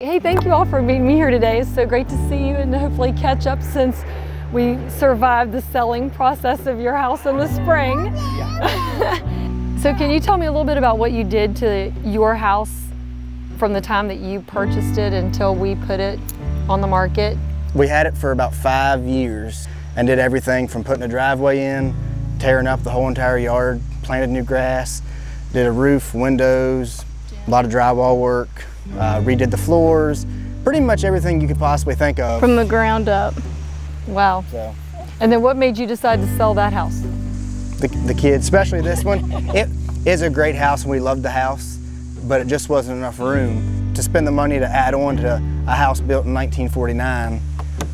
Hey, thank you all for meeting me here today. It's so great to see you and hopefully catch up since we survived the selling process of your house in the spring. Yeah. so can you tell me a little bit about what you did to your house from the time that you purchased it until we put it on the market? We had it for about five years and did everything from putting a driveway in, tearing up the whole entire yard, planted new grass, did a roof, windows, a lot of drywall work, uh, redid the floors, pretty much everything you could possibly think of. From the ground up. Wow. So. And then what made you decide to sell that house? The, the kids, especially this one. it is a great house and we loved the house, but it just wasn't enough room to spend the money to add on to a house built in 1949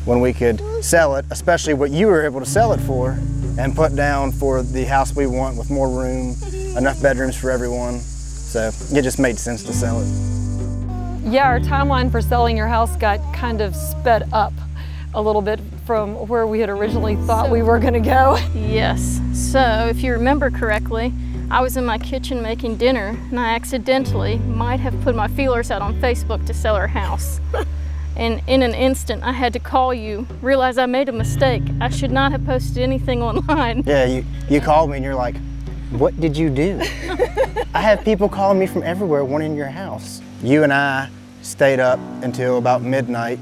when we could sell it, especially what you were able to sell it for, and put down for the house we want with more room, enough bedrooms for everyone. So it just made sense to sell it. Yeah, our timeline for selling your house got kind of sped up a little bit from where we had originally thought so, we were going to go. Yes. So if you remember correctly, I was in my kitchen making dinner and I accidentally might have put my feelers out on Facebook to sell our house. and in an instant, I had to call you, realize I made a mistake. I should not have posted anything online. Yeah, you, you called me and you're like, what did you do? I have people calling me from everywhere wanting your house. You and I stayed up until about midnight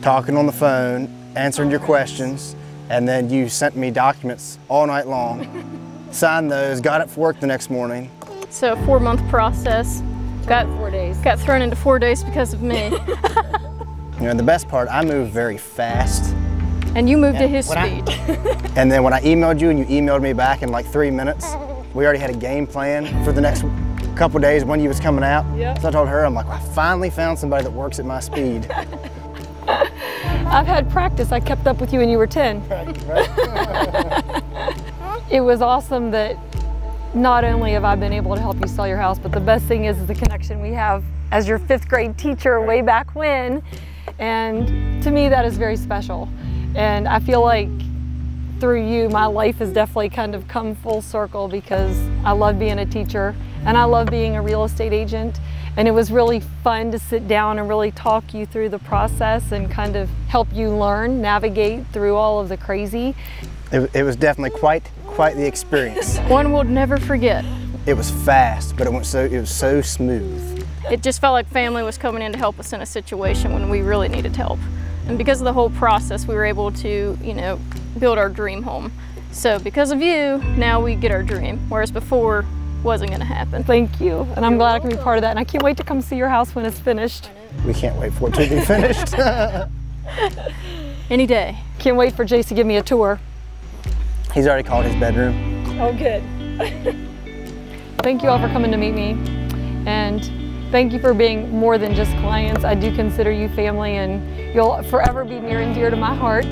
talking on the phone, answering your questions, and then you sent me documents all night long. Signed those, got it for work the next morning. So a four month process. Got four days. Got thrown into four days because of me. you know, the best part, I moved very fast. And you moved and at his speed. I, and then when I emailed you and you emailed me back in like three minutes, we already had a game plan for the next couple days when you was coming out. Yep. So I told her, I'm like, well, I finally found somebody that works at my speed. I've had practice. I kept up with you when you were 10. Right, right. it was awesome that not only have I been able to help you sell your house, but the best thing is the connection we have as your fifth grade teacher way back when. And to me, that is very special. And I feel like through you, my life has definitely kind of come full circle because I love being a teacher and I love being a real estate agent. And it was really fun to sit down and really talk you through the process and kind of help you learn, navigate through all of the crazy. It, it was definitely quite, quite the experience. One will never forget. It was fast, but it went so, it was so smooth. It just felt like family was coming in to help us in a situation when we really needed help. And because of the whole process, we were able to, you know, build our dream home. So because of you, now we get our dream. Whereas before, wasn't going to happen. Thank you. And I'm You're glad welcome. I can be part of that. And I can't wait to come see your house when it's finished. We can't wait for it to be finished. Any day. Can't wait for Jace to give me a tour. He's already called his bedroom. Oh, good. thank you all for coming to meet me. And thank you for being more than just clients. I do consider you family and you'll forever be near and dear to my heart.